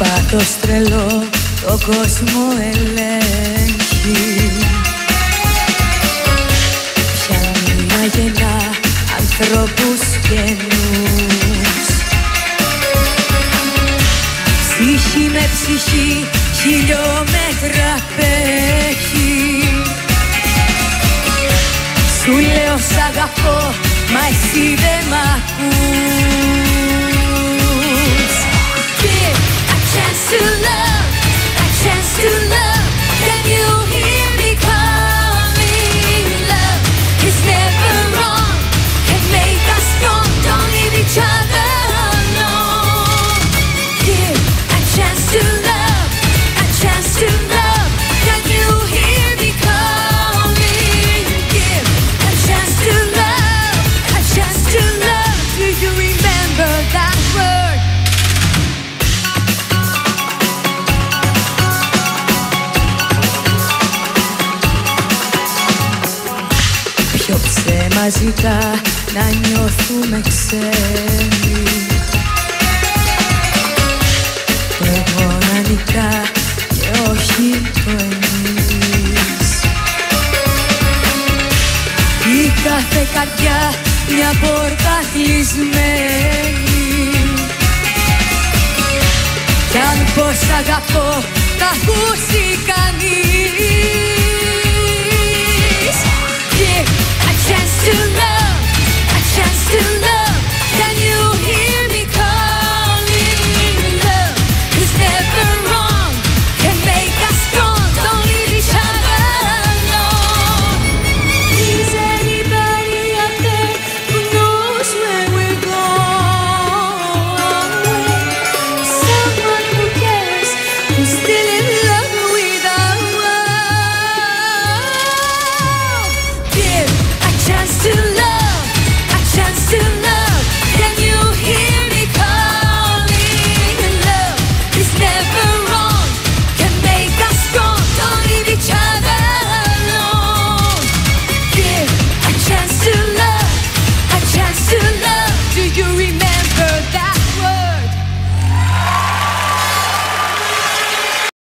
Αυτό τρελό το κόσμο ελέγχει. Πιάνει αγενά ανθρώπους καινούς. Ψυχή με ψυχή χιλιόμετρα πέχει Σου λέω σ' αγαπώ μα εσύ δεν μ' ακούς ψέμα ζητά να νιώθουμε ξένοι. Το εγώ να νικά και όχι το εμείς. Η κάθε καρδιά μια πόρτα κλεισμένη. Κι αν πως αγαπώ θα ακούσει κανείς heard that.